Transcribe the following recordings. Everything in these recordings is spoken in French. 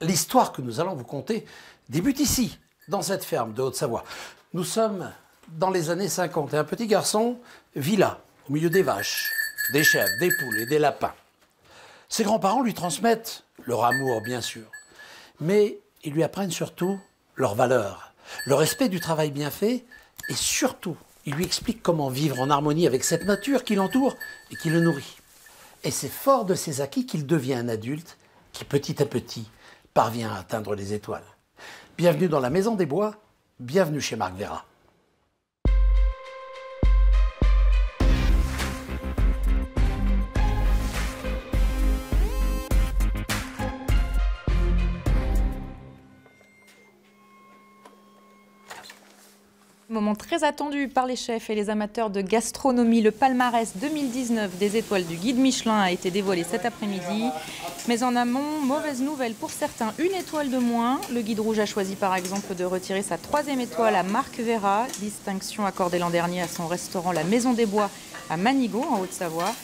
L'histoire que nous allons vous conter débute ici, dans cette ferme de Haute-Savoie. Nous sommes dans les années 50 et un petit garçon vit là, au milieu des vaches, des chèvres, des poules et des lapins. Ses grands-parents lui transmettent leur amour, bien sûr, mais ils lui apprennent surtout leurs valeurs, le respect du travail bien fait et surtout, ils lui expliquent comment vivre en harmonie avec cette nature qui l'entoure et qui le nourrit. Et c'est fort de ses acquis qu'il devient un adulte qui petit à petit parvient à atteindre les étoiles. Bienvenue dans la Maison des Bois, bienvenue chez Marc Vera. Moment très attendu par les chefs et les amateurs de gastronomie. Le palmarès 2019 des étoiles du guide Michelin a été dévoilé cet après-midi. Mais en amont, mauvaise nouvelle pour certains, une étoile de moins. Le guide rouge a choisi par exemple de retirer sa troisième étoile à Marc Vera, distinction accordée l'an dernier à son restaurant La Maison des Bois à Manigot en Haute-Savoie.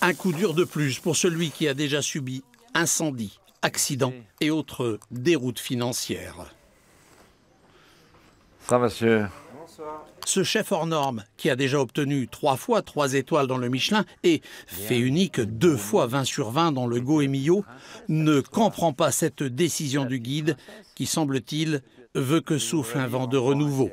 Un coup dur de plus pour celui qui a déjà subi incendie, accident et autres déroutes financières. Ça, monsieur ce chef hors norme, qui a déjà obtenu trois fois trois étoiles dans le Michelin et fait unique deux fois 20 sur 20 dans le Go Emilio, ne comprend pas cette décision du guide qui, semble-t-il, veut que souffle un vent de renouveau.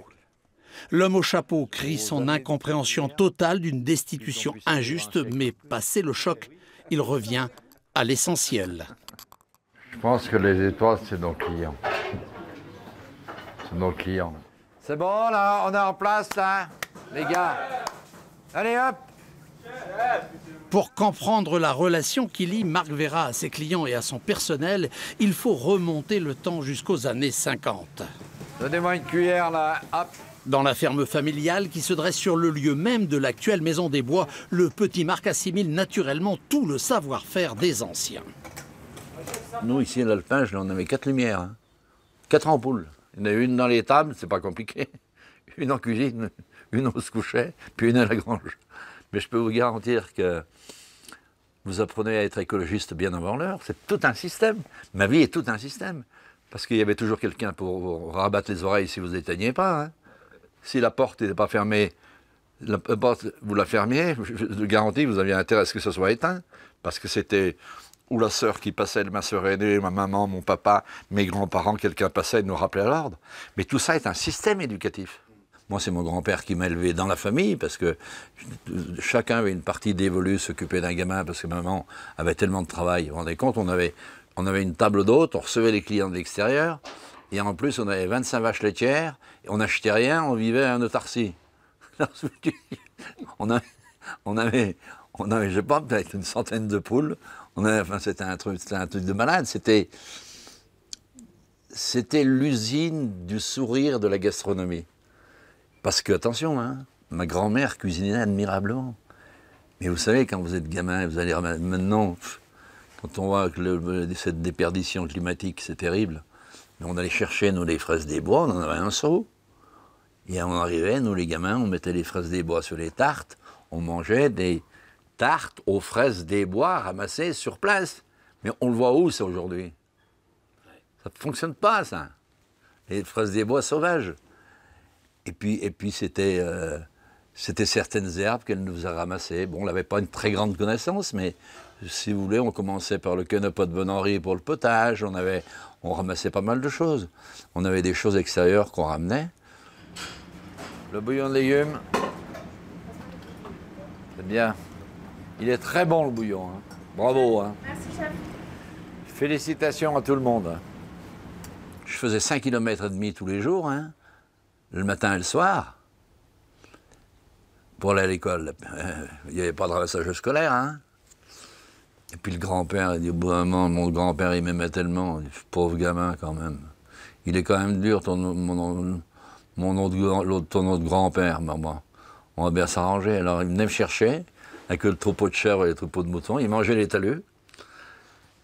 L'homme au chapeau crie son incompréhension totale d'une destitution injuste, mais passé le choc, il revient à l'essentiel. Je pense que les étoiles, c'est nos clients. C'est nos clients. C'est bon, là, on est en place, là, les gars. Allez, hop pour comprendre la relation qui lie Marc Vera à ses clients et à son personnel, il faut remonter le temps jusqu'aux années 50. Donnez-moi une cuillère là, hop. Dans la ferme familiale qui se dresse sur le lieu même de l'actuelle maison des bois, le petit Marc assimile naturellement tout le savoir-faire des anciens. Nous, ici à l'Alpinge, on avait quatre lumières, hein. quatre ampoules. Il y en a une dans les tables, c'est pas compliqué. Une en cuisine, une au se couchait, puis une à la grange. Mais je peux vous garantir que vous apprenez à être écologiste bien avant l'heure. C'est tout un système. Ma vie est tout un système. Parce qu'il y avait toujours quelqu'un pour rabattre les oreilles si vous n'éteignez pas. Hein. Si la porte n'était pas fermée, la porte, vous la fermiez, je vous garantis, vous aviez intérêt à ce que ce soit éteint. Parce que c'était ou la sœur qui passait, ma sœur aînée, ma maman, mon papa, mes grands-parents, quelqu'un passait et nous rappelait à l'ordre. Mais tout ça est un système éducatif. Moi, c'est mon grand-père qui m'a élevé dans la famille, parce que chacun avait une partie dévolue, s'occuper d'un gamin, parce que maman avait tellement de travail. Vous vous rendez compte, on avait, on avait une table d'hôtes, on recevait les clients de l'extérieur, et en plus, on avait 25 vaches laitières, et on n'achetait rien, on vivait à un autarcie. on avait, on avait, sais pas, peut-être une centaine de poules, c'était un truc, de malade. C'était, l'usine du sourire de la gastronomie. Parce que, attention, hein, ma grand-mère cuisinait admirablement. Mais vous savez, quand vous êtes gamin, vous allez maintenant, quand on voit que cette déperdition climatique, c'est terrible. On allait chercher, nous, les fraises des bois, on en avait un seau. Et on arrivait, nous, les gamins, on mettait les fraises des bois sur les tartes, on mangeait des, tarte aux fraises des bois ramassées sur place. Mais on le voit où, ça, aujourd'hui? Ça ne fonctionne pas, ça. Les fraises des bois sauvages. Et puis, euh, c'était certaines herbes qu'elle nous a ramassées. Bon, on n'avait pas une très grande connaissance, mais si vous voulez, on commençait par le canopot de Bon Henri pour le potage. On, avait, on ramassait pas mal de choses. On avait des choses extérieures qu'on ramenait. Le bouillon de légumes. C'est bien. Il est très bon le bouillon. Hein. Bravo. Hein. Merci, chef. Félicitations à tout le monde. Hein. Je faisais 5 km et demi tous les jours, le matin et le soir, pour aller à l'école. Il n'y avait pas de ramassage scolaire. Et puis le grand-père, il dit, au bout d'un moment, mon grand-père, il m'aimait tellement. pauvre gamin, quand même. Il est quand même dur, ton, mon, mon autre, ton autre grand-père, maman. On va bien s'arranger. Alors il venait me chercher avec le troupeau de chèvres et le troupeau de moutons. Il mangeait les talus.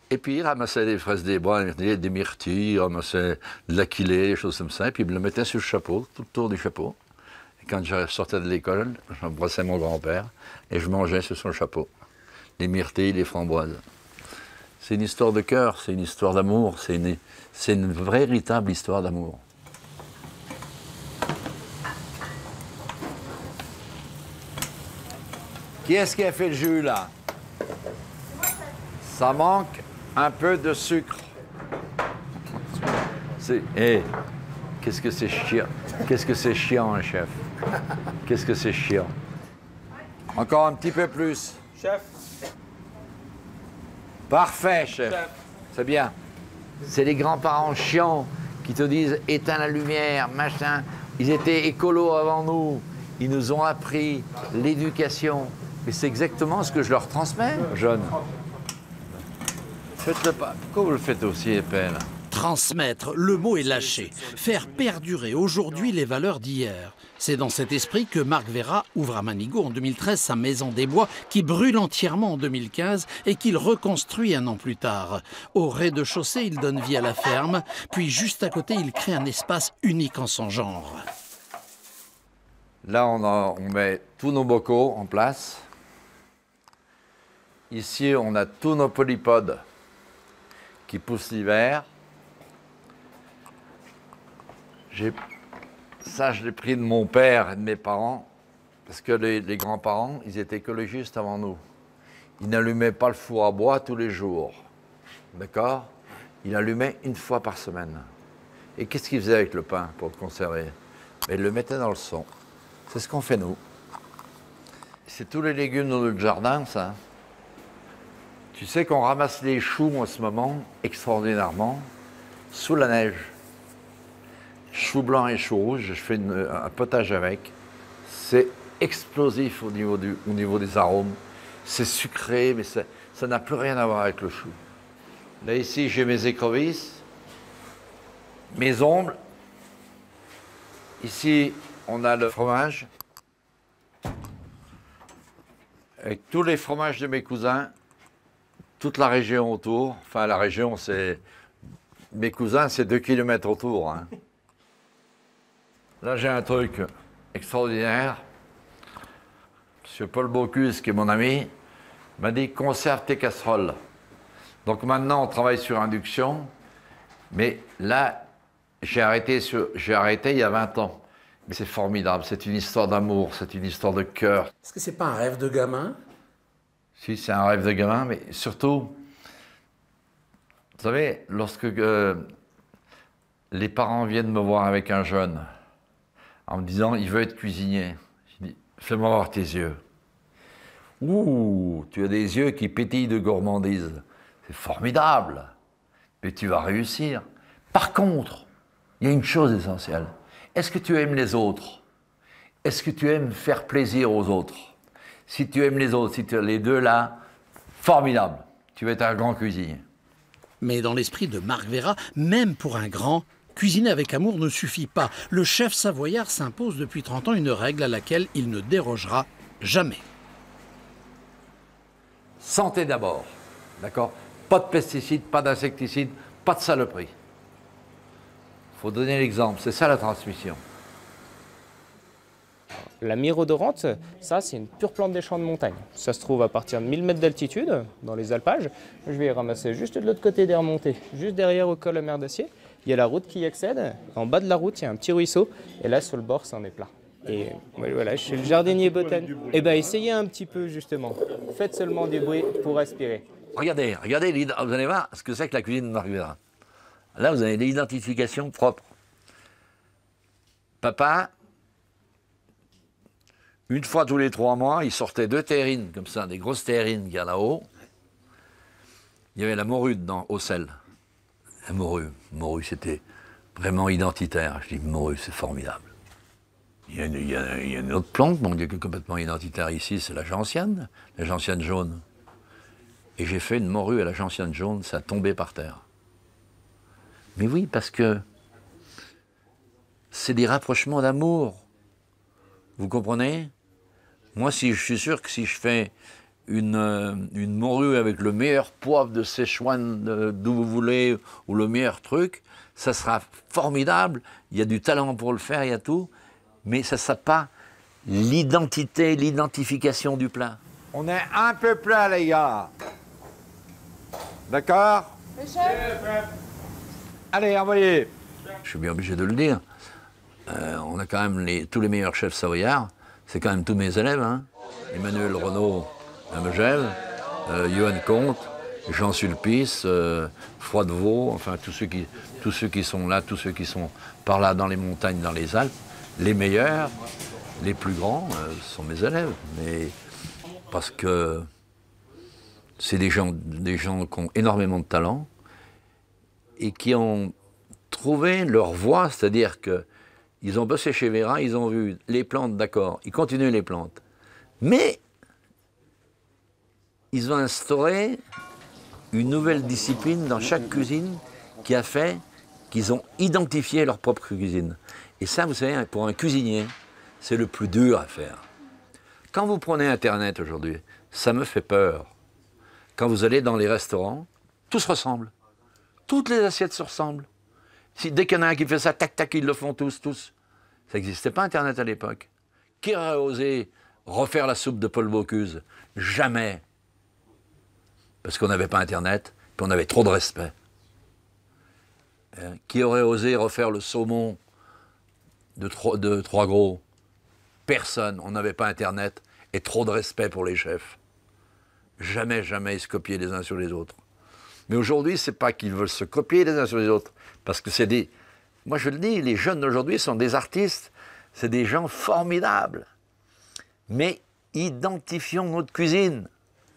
Et puis il ramassait des fraises des bois, des myrtilles, il ramassait de l'aquilée, des choses comme ça. Et puis il me le mettait sur le chapeau, tout autour du chapeau. Quand je sortais de l'école, j'embrassais mon grand-père et je mangeais sur son chapeau. Les myrtilles, les framboises. C'est une histoire de cœur, c'est une histoire d'amour, c'est une, c'est une véritable histoire d'amour. Qui est-ce qui a fait le jus là? Ça manque un peu de sucre. C'est. Qu'est-ce que c'est chiant? Qu'est-ce que c'est chiant, un chef? Qu'est-ce que c'est chiant? Encore un petit peu plus. Chef, Parfait, chef. C'est bien. C'est les grands-parents chiants qui te disent éteins la lumière, machin. Ils étaient écolos avant nous. Ils nous ont appris l'éducation. Et c'est exactement ce que je leur transmets, jeunes. Faites-le pas. Pourquoi vous le faites aussi épais, là Transmettre, le mot est lâché. Faire perdurer aujourd'hui les valeurs d'hier. C'est dans cet esprit que Marc Vera ouvre à Manigo en 2013 sa maison des bois qui brûle entièrement en 2015 et qu'il reconstruit un an plus tard. Au rez-de-chaussée, il donne vie à la ferme, puis juste à côté, il crée un espace unique en son genre. Là, on, a- on met tous nos bocaux en place. Ici, on a tous nos polypodes qui poussent l'hiver. Ça, je l'ai pris de mon père et de mes parents, parce que les, grands-parents, ils étaient écologistes avant nous. Ils n'allumaient pas le four à bois tous les jours. D'accord? Ils allumaient une fois par semaine. Et qu'est-ce qu'ils faisaient avec le pain pour le conserver? Ils le mettaient dans le son. C'est ce qu'on fait nous. C'est tous les légumes dans notre jardin, ça. Tu sais qu'on ramasse les choux en ce moment, extraordinairement, sous la neige. Choux blancs et choux rouges, je fais un potage avec. C'est explosif au niveau, du- au niveau des arômes. C'est sucré, mais ça n'a plus rien à voir avec le chou. Là, ici, j'ai mes écrevisses, mes ombres. Ici, on a le fromage. Avec tous les fromages de mes cousins, toute la région autour. Enfin, la région, c'est. Mes cousins, c'est 2 km autour. hein. Là, j'ai un truc extraordinaire. Monsieur Paul Bocuse, qui est mon ami, m'a dit conserve tes casseroles. Donc maintenant, on travaille sur induction. Mais là, j'ai arrêté, sur- arrêté il y a 20 ans. Mais c'est formidable, c'est une histoire d'amour, c'est une histoire de cœur. Est-ce que c'est pas un rêve de gamin? Si, c'est un rêve de gamin, mais surtout, vous savez, lorsque euh, les parents viennent me voir avec un jeune, en me disant, il veut être cuisinier, je dis, fais-moi voir tes yeux. Ouh, tu as des yeux qui pétillent de gourmandise. C'est formidable, mais tu vas réussir. Par contre, il y a une chose essentielle. Est-ce que tu aimes les autres? Est-ce que tu aimes faire plaisir aux autres? Si tu aimes les autres, si tu as les deux là, formidable. Tu vas être un grand cuisinier. Mais dans l'esprit de Marc Vera, même pour un grand, cuisiner avec amour ne suffit pas. Le chef savoyard s'impose depuis 30 ans une règle à laquelle il ne dérogera jamais. Santé d'abord, d'accord? Pas de pesticides, pas d'insecticides, pas de saloperies. faut donner l'exemple, c'est ça la transmission. La myrrhe odorante, ça c'est une pure plante des champs de montagne. Ça se trouve à partir de 1000 mètres d'altitude, dans les alpages. Je vais ramasser juste de l'autre côté des remontées, juste derrière au col à mer d'Acier. Il y a la route qui y accède. En bas de la route, il y a un petit ruisseau. Et là, sur le bord, c'en est plein. Et voilà, je suis le jardinier botanique. Eh bien, essayez un petit peu justement. Faites seulement du bruit pour respirer. Regardez, regardez, vous allez voir ce que c'est que la cuisine de Marc Vera. Là, vous avez l'identification propre. Papa, une fois tous les trois mois, il sortait deux terrines, comme ça, des grosses terrines qu'il y a là-haut. Il y avait la morue dedans, au sel. La morue, morue, c'était vraiment identitaire. Je dis, morue, c'est formidable. Il y, a une, il y a- il y a une autre plante, complètement identitaire ici, c'est la gentiane, la gentiane jaune. Et j'ai fait une morue à la gentiane jaune, ça a tombé par terre. Mais oui, parce que c'est des rapprochements d'amour. Vous comprenez? Moi, si je suis sûr que si je fais une, euh, une morue avec le meilleur poivre de Sichuan euh, d'où vous voulez, ou le meilleur truc, ça sera formidable. Il y a du talent pour le faire, il y a tout. Mais ça ne sera pas l'identité, l'identification du plat. On est un peu plat, les gars. D'accord? Allez, envoyez Je suis bien obligé de le dire. Euh, on a quand même tous les meilleurs chefs savoyards. C'est quand même tous mes élèves. hein. Emmanuel Renaud à euh, Johan Comte, Jean Sulpice, euh, Froidevaux, enfin tous ceux, qui, tous ceux qui sont là, tous ceux qui sont par là dans les montagnes, dans les Alpes. Les meilleurs, les plus grands euh, sont mes élèves. Mais parce que c'est des gens, des gens qui ont énormément de talent et qui ont trouvé leur voie, c'est-à-dire que ils ont bossé chez Vera, ils ont vu les plantes, d'accord, ils continuent les plantes. Mais ils ont instauré une nouvelle discipline dans chaque cuisine qui a fait qu'ils ont identifié leur propre cuisine. Et ça, vous savez, pour un cuisinier, c'est le plus dur à faire. Quand vous prenez Internet aujourd'hui, ça me fait peur. Quand vous allez dans les restaurants, tout se ressemble. Toutes les assiettes se ressemblent. Si, dès qu'il y en a un qui fait ça, tac, tac, ils le font tous, tous. Ça n'existait pas Internet à l'époque. Qui aurait osé refaire la soupe de Paul Bocuse? Jamais. Parce qu'on n'avait pas Internet, puis on avait trop de respect. Hein, Qui aurait osé refaire le saumon de Trois Gros? Personne. On n'avait pas Internet et trop de respect pour les chefs. Jamais, jamais ils se copiaient les uns sur les autres. Mais aujourd'hui, c'est pas qu'ils veulent se copier les uns sur les autres, parce que c'est des. Moi, je le dis, les jeunes d'aujourd'hui sont des artistes, c'est des gens formidables. Mais identifions notre cuisine.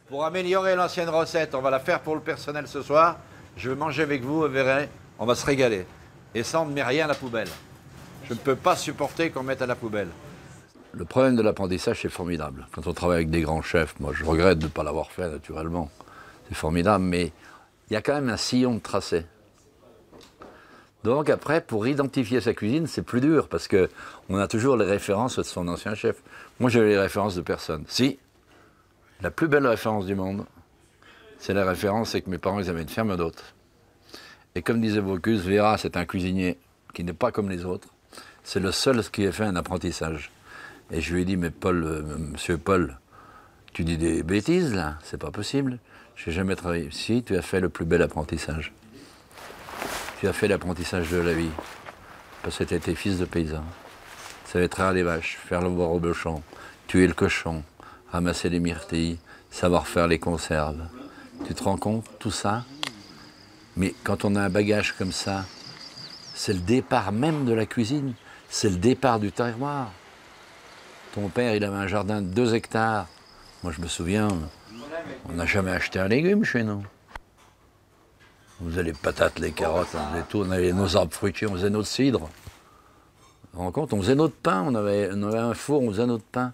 Pour améliorer l'ancienne recette, on va la faire pour le personnel ce soir. Je vais manger avec vous, vous verrez, on va se régaler. Et ça, on ne met rien à la poubelle. Je ne peux pas supporter qu'on mette à la poubelle. Le problème de l'apprentissage, c'est formidable. Quand on travaille avec des grands chefs, moi je regrette de ne pas l'avoir fait naturellement. C'est formidable, mais il y a quand même un sillon de tracé. Donc après, pour identifier sa cuisine, c'est plus dur parce que on a toujours les références de son ancien chef. Moi, j'avais les références de personne. Si, la plus belle référence du monde, c'est la référence, c'est que mes parents, ils avaient une ferme d'hôtes. Et comme disait Bocuse, Vera, c'est un cuisinier qui n'est pas comme les autres. C'est le seul qui a fait un apprentissage. Et je lui ai dit, mais Paul, euh, monsieur Paul, tu dis des bêtises là, c'est pas possible. J'ai jamais travaillé. Si, tu as fait le plus bel apprentissage. Tu as fait l'apprentissage de la vie. Parce que tu étais fils de paysan. Tu savais traire les vaches, faire le boire au bouchon, tuer le cochon, ramasser les myrtilles, savoir faire les conserves. Tu te rends compte, tout ça? Mais quand on a un bagage comme ça, c'est le départ même de la cuisine. C'est le départ du terroir. Ton père, il avait un jardin de 2 hectares. Moi, je me souviens, on n'a jamais acheté un légume chez nous. On faisait les patates, les carottes, on faisait tout. On avait nos arbres fruitiers, on faisait notre cidre. Vous vous rendez compte? On faisait notre pain, on avait, on avait un four, on faisait notre pain.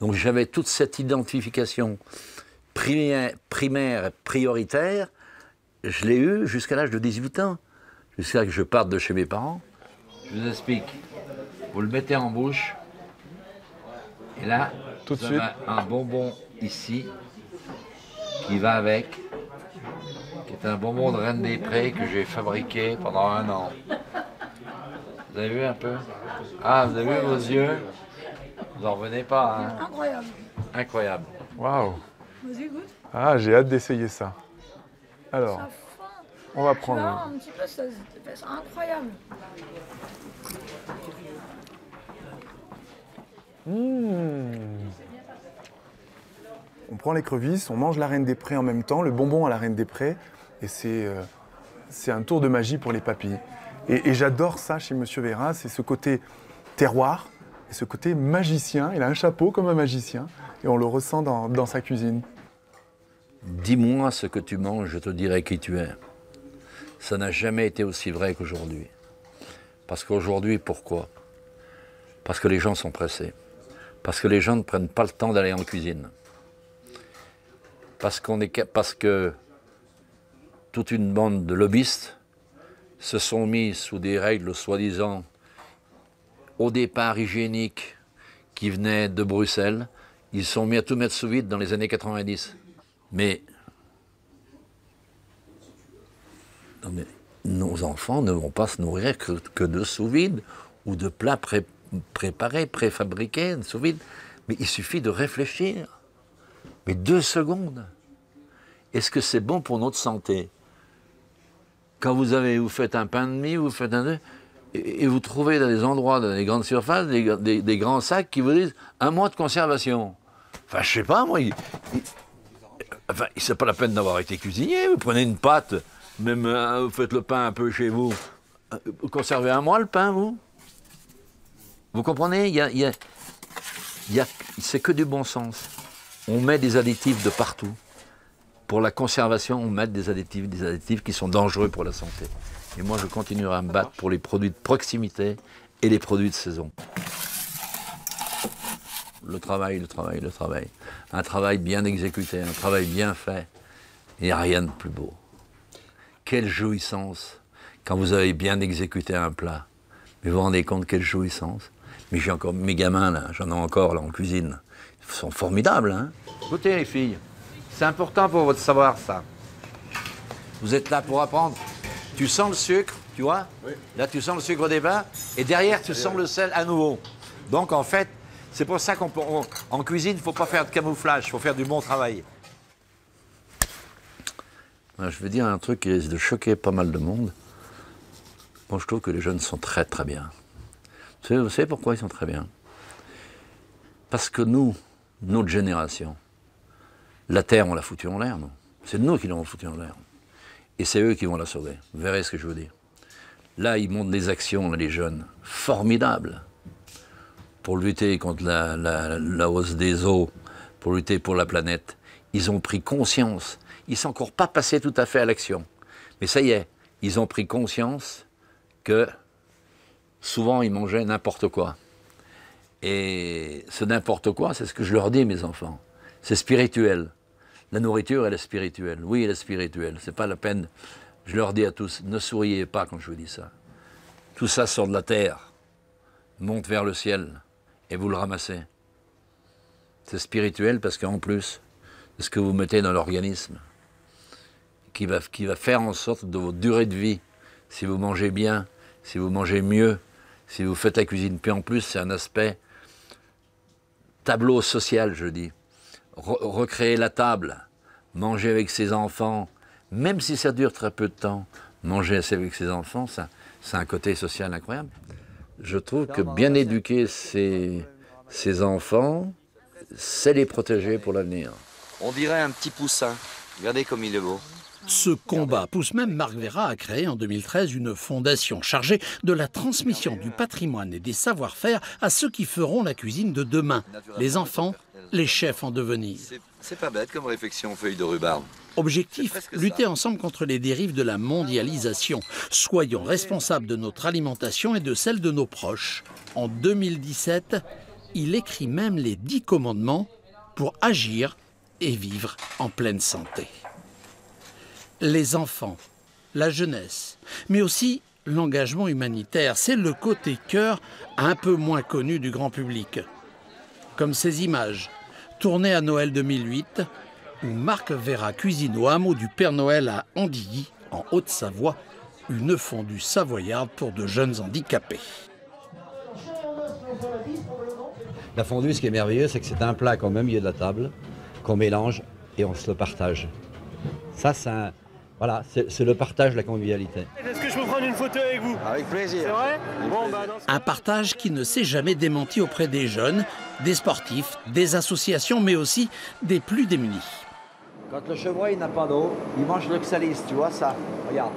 Donc j'avais toute cette identification primaire, prioritaire. Je l'ai eue jusqu'à l'âge de 18 ans, jusqu'à que je parte de chez mes parents. Je vous explique. Vous le mettez en bouche. Et là, Tout de suite. un bonbon ici qui va avec, qui est un bonbon de Reine des Prés que j'ai fabriqué pendant un an. Vous avez vu un peu? Ah, vous avez vu vos yeux? Vous n'en revenez pas, hein? Incroyable. Incroyable. Waouh. Ah, j'ai hâte d'essayer ça. Alors, on va prendre. un petit peu, ça, c'est incroyable. On prend l'écrevisse, on mange la reine des prés en même temps, le bonbon à la reine des prés, et c'est euh, c'est un tour de magie pour les papilles. Et, j'adore ça chez Monsieur Vera, c'est ce côté terroir et ce côté magicien. Il a un chapeau comme un magicien, et on le ressent dans, dans sa cuisine. Dis-moi ce que tu manges, je te dirai qui tu es. Ça n'a jamais été aussi vrai qu'aujourd'hui. Parce qu'aujourd'hui, pourquoi? Parce que les gens sont pressés. Parce que les gens ne prennent pas le temps d'aller en cuisine. Parce, qu'on est, parce que toute une bande de lobbyistes se sont mis sous des règles soi-disant au départ hygiéniques qui venaient de Bruxelles. Ils sont mis à tout mettre sous vide dans les années 90. Mais, nos enfants ne vont pas se nourrir que, que de sous-vide ou de plats pré- préparés, préfabriqués, de sous-vide. Mais il suffit de réfléchir. Mais deux secondes. est-ce que c'est bon pour notre santé? Quand vous, avez, vous faites un pain de mie, vous faites un... Et, et vous trouvez dans des endroits, dans des grandes surfaces, des, grands sacs qui vous disent un mois de conservation. Enfin, je sais pas, moi. il- il- enfin, c'est pas la peine d'avoir été cuisinier. Vous prenez une pâte, même euh, vous faites le pain un peu chez vous. Vous conservez un mois le pain, vous? Vous comprenez? Y a, y a- y a- c'est que du bon sens. On met des additifs de partout. Pour la conservation, on met des additifs, des additifs qui sont dangereux pour la santé. Et moi, je continuerai à me battre pour les produits de proximité et les produits de saison. Le travail, le travail, le travail. Un travail bien exécuté, un travail bien fait. Il n'y a rien de plus beau. Quelle jouissance quand vous avez bien exécuté un plat. Mais vous vous rendez compte quelle jouissance Mais j'ai encore mes gamins là, j'en ai encore là en cuisine. Ils sont formidables, hein Écoutez les filles, c'est important pour votre savoir ça. Vous êtes là pour apprendre. Tu sens le sucre, tu vois Là tu sens le sucre au départ, et derrière tu sens le sel à nouveau. Donc en fait, c'est pour ça qu'en en cuisine, il ne faut pas faire de camouflage, il faut faire du bon travail. Je veux dire un truc qui risque de choquer pas mal de monde. Moi, je trouve que les jeunes sont très très bien. Vous savez, vous savez pourquoi ils sont très bien? Parce que nous, notre génération, la Terre, on l'a foutue en l'air, nous. C'est nous qui l'avons foutue en l'air. Et c'est eux qui vont la sauver. Vous verrez ce que je veux dire. Là, ils montrent des actions, les jeunes, formidables, pour lutter contre la, la- la hausse des eaux, pour lutter pour la planète. Ils ont pris conscience. Ils ne sont encore pas passés tout à fait à l'action. Mais ça y est, ils ont pris conscience que souvent ils mangeaient n'importe quoi. Et ce n'importe quoi, c'est ce que je leur dis, mes enfants. C'est spirituel. La nourriture, elle est spirituelle. Oui, elle est spirituelle. C'est pas la peine. Je leur dis à tous, ne souriez pas quand je vous dis ça. Tout ça sort de la terre, monte vers le ciel, et vous le ramassez. C'est spirituel parce qu'en plus, c'est ce que vous mettez dans l'organisme, qui va, qui va faire en sorte de votre durée de vie, si vous mangez bien, si vous mangez mieux, si vous faites la cuisine. Puis en plus, c'est un aspect tableau social, je dis. Re- recréer la table, manger avec ses enfants, même si ça dure très peu de temps, manger assez avec ses enfants, ça, c'est un côté social incroyable. Je trouve que bien éduquer ses, ses enfants, c'est les protéger pour l'avenir. On dirait un petit poussin. Regardez comme il est beau. Ce combat pousse même Marc Vera à créer en 2013 une fondation chargée de la transmission du patrimoine et des savoir-faire à ceux qui feront la cuisine de demain, les enfants, les chefs en devenir. C'est- pas bête comme réflexion, feuille de rhubarbe. Objectif, ça. lutter ensemble contre les dérives de la mondialisation. Soyons responsables de notre alimentation et de celle de nos proches. En 2017, il écrit même les dix commandements pour agir et vivre en pleine santé. Les enfants, la jeunesse, mais aussi l'engagement humanitaire, c'est le côté cœur un peu moins connu du grand public. Comme ces images, tournées à Noël 2008, où Marc Vera cuisine au hameau du Père Noël à Andilly, en Haute-Savoie, une fondue savoyarde pour de jeunes handicapés. La fondue, ce qui est merveilleux, c'est que c'est un plat qu'on met au milieu de la table, qu'on mélange et on se le partage. Ça, c'est un- Voilà, c'est le partage, la convivialité. Est-ce que je peux prendre une photo avec vous? Avec C'est plaisir. vrai Bon, bah, dans ce Un partage qui ne s'est jamais démenti auprès des jeunes, des sportifs, des associations, mais aussi des plus démunis. Quand le chevreuil n'a pas d'eau, il mange l'oxalis, tu vois ça Regarde.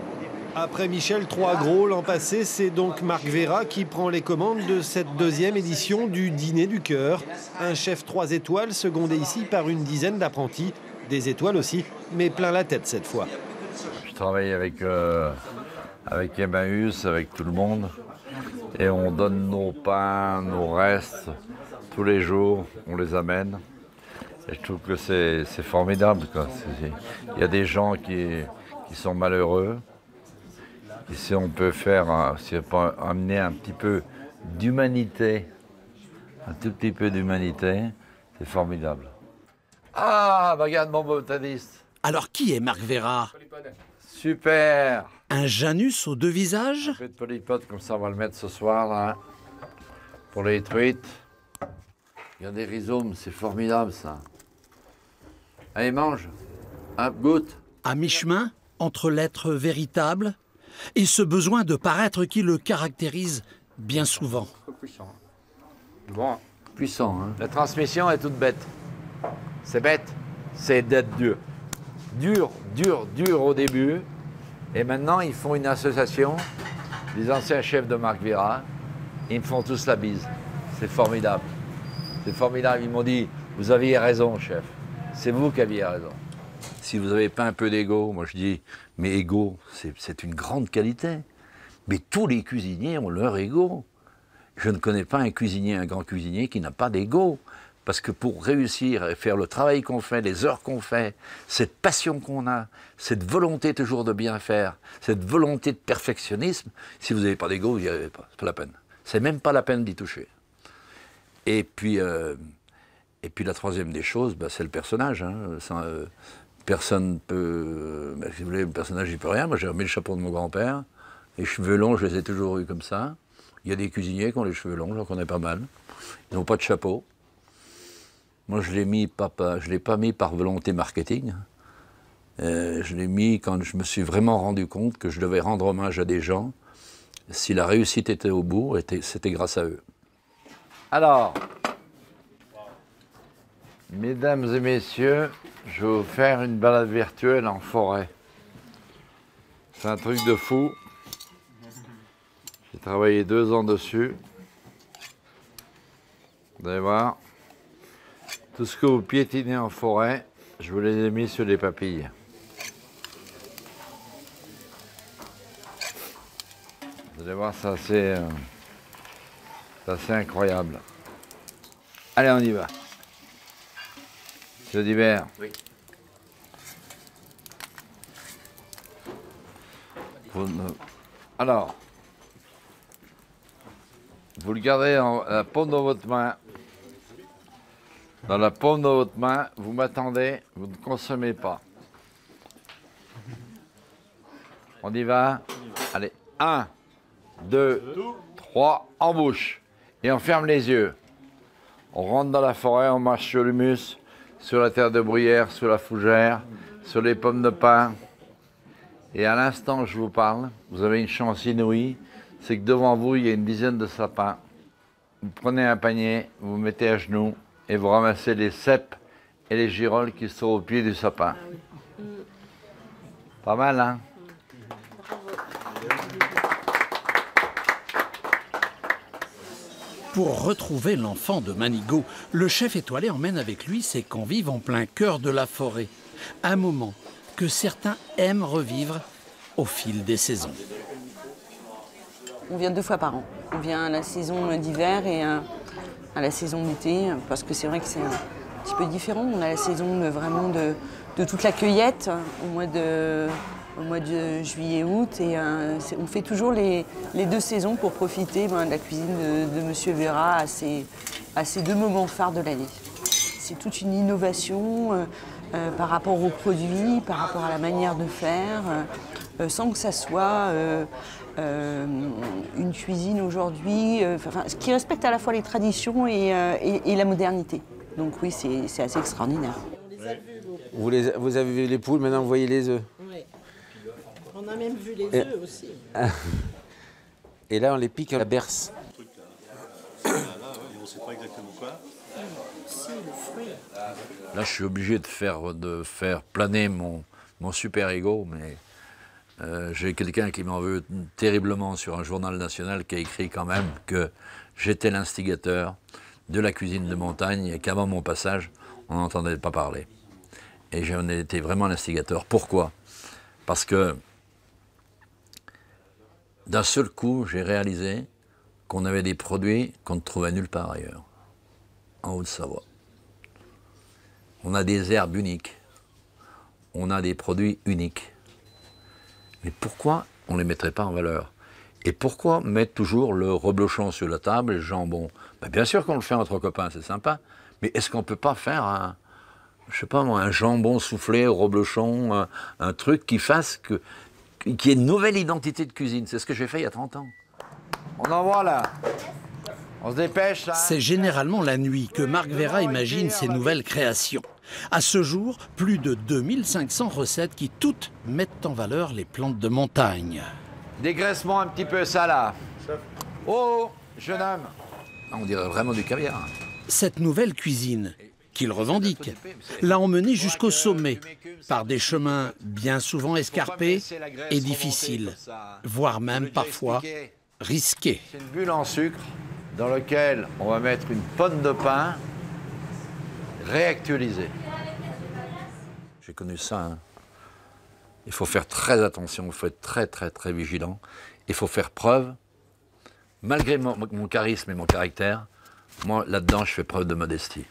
Après Michel Trois Gros l'an passé, c'est donc Marc Vera qui prend les commandes de cette deuxième édition du Dîner du Cœur. Un chef trois étoiles secondé ici par une dizaine d'apprentis. Des étoiles aussi, mais plein la tête cette fois. Travaille avec, euh, avec Emmaüs, avec tout le monde. Et on donne nos pains, nos restes, tous les jours, on les amène. Et je trouve que c'est formidable. Il y a des gens qui, qui sont malheureux. Et si on peut faire, un- si on peut amener un petit peu d'humanité, un tout petit peu d'humanité, c'est formidable. Ah, regarde mon botaniste. Alors qui est Marc Vera? Super Un Janus aux deux visages Un peu de polypote, comme ça on va le mettre ce soir là, pour les truites. Il y a des rhizomes, c'est formidable ça. Allez, mange. Hop, goûte. À mi-chemin entre l'être véritable et ce besoin de paraître qui le caractérise bien souvent. Bon. Puissant, hein. La transmission est toute bête. C'est bête, c'est d'être dur. Dur, dur, dur au début. Et maintenant, ils font une association, les anciens chefs de Marc Vera. Ils me font tous la bise. C'est formidable. C'est formidable. Ils m'ont dit, vous aviez raison, chef. C'est vous qui aviez raison. Si vous n'avez pas un peu d'ego, moi je dis, mais ego, c'est- une grande qualité. Mais tous les cuisiniers ont leur ego. Je ne connais pas un cuisinier, un grand cuisinier qui n'a pas d'ego. Parce que pour réussir et faire le travail qu'on fait, les heures qu'on fait, cette passion qu'on a, cette volonté toujours de bien faire, cette volonté de perfectionnisme, si vous n'avez pas d'ego, vous n'y arrivez pas. C'est pas la peine. C'est même pas la peine d'y toucher. Et puis, euh, et puis la troisième des choses, bah, c'est le personnage. hein. Sans, euh, personne peut. bah, si vous voulez, le personnage, il peut rien. Moi, j'ai remis le chapeau de mon grand-père. Les cheveux longs, je les ai toujours eus comme ça. Il y a des cuisiniers qui ont les cheveux longs, j'en connais pas mal. Ils n'ont pas de chapeau. Moi, je l'ai mis pas, je l'ai pas mis par volonté marketing. Euh, je l'ai mis quand je me suis vraiment rendu compte que je devais rendre hommage à des gens. Si la réussite était au bout, était- c'était grâce à eux. Alors, mesdames et messieurs, je vais vous faire une balade virtuelle en forêt. C'est un truc de fou. J'ai travaillé deux ans dessus. Vous allez voir. Tout ce que vous piétinez en forêt, je vous les ai mis sur les papilles. Vous allez voir, c'est assez, euh, c'est assez incroyable. Allez, on y va. Monsieur Divers. Oui. Vous ne- Alors, vous le gardez en la paume de votre main. Dans la paume de votre main, vous m'attendez, vous ne consommez pas. On y va Allez, un, deux, trois, en bouche. Et on ferme les yeux. On rentre dans la forêt, on marche sur l'humus, sur la terre de bruyère, sur la fougère, sur les pommes de pin. Et à l'instant où je vous parle, vous avez une chance inouïe, c'est que devant vous, il y a une dizaine de sapins. Vous prenez un panier, vous vous mettez à genoux et vous ramassez les cèpes et les girolles qui sont au pied du sapin. Pas mal, hein? Pour retrouver l'enfant de Manigot, le chef étoilé emmène avec lui ses convives en plein cœur de la forêt. Un moment que certains aiment revivre au fil des saisons. On vient deux fois par an. On vient à la saison d'hiver et à, à la saison d'été, parce que c'est vrai que c'est un petit peu différent. On a la saison de, vraiment de, toute la cueillette au mois de, juillet-août. Et euh, on fait toujours les, deux saisons pour profiter ben, de la cuisine de, de Monsieur Vera à ces, deux moments phares de l'année. C'est toute une innovation euh, euh, par rapport aux produits, par rapport à la manière de faire, euh, euh, sans que ça soit euh, une cuisine aujourd'hui euh, enfin, ce qui respecte à la fois les traditions et, euh, et- et la modernité. Donc oui, c'est assez extraordinaire. Vous, les- vous avez vu les poules, maintenant vous voyez les œufs. Oui. On a même vu les Et- œufs aussi. Et là, on les pique à la berce. on ne sait pas exactement quoi. Si, le fruit. Là, je suis obligé de faire, de faire planer mon, mon super ego, mais euh, j'ai quelqu'un qui m'en veut terriblement sur un journal national qui a écrit quand même que j'étais l'instigateur de la cuisine de montagne et qu'avant mon passage, on n'entendait pas parler. Et j'en ai été vraiment l'instigateur. Pourquoi? Parce que d'un seul coup, j'ai réalisé qu'on avait des produits qu'on ne trouvait nulle part ailleurs, en Haute-Savoie. On a des herbes uniques. On a des produits uniques. Mais pourquoi on ne les mettrait pas en valeur? Et pourquoi mettre toujours le reblochon sur la table et le jambon Ben, Bien sûr qu'on le fait entre copains, c'est sympa. Mais est-ce qu'on ne peut pas faire un, je sais pas moi, un jambon soufflé au reblochon, un, un truc qui fasse que, qui ait une nouvelle identité de cuisine? C'est ce que j'ai fait il y a 30 ans. On en voit là. On se dépêche. hein C'est généralement la nuit que Marc Vera imagine ses nouvelles créations. À ce jour, plus de 2500 recettes qui toutes mettent en valeur les plantes de montagne. Dégraissement un petit peu ça là. Oh, jeune homme. On dirait vraiment du caviar. Cette nouvelle cuisine, qu'il revendique, l'a emmené jusqu'au sommet, par des chemins bien souvent escarpés et difficiles, voire même parfois risqués. C'est une bulle en sucre dans laquelle on va mettre une pomme de pain réactualisée. J'ai connu ça. hein. Il faut faire très attention, il faut être très très très vigilant. Il faut faire preuve, malgré mon charisme et mon caractère, moi là-dedans je fais preuve de modestie.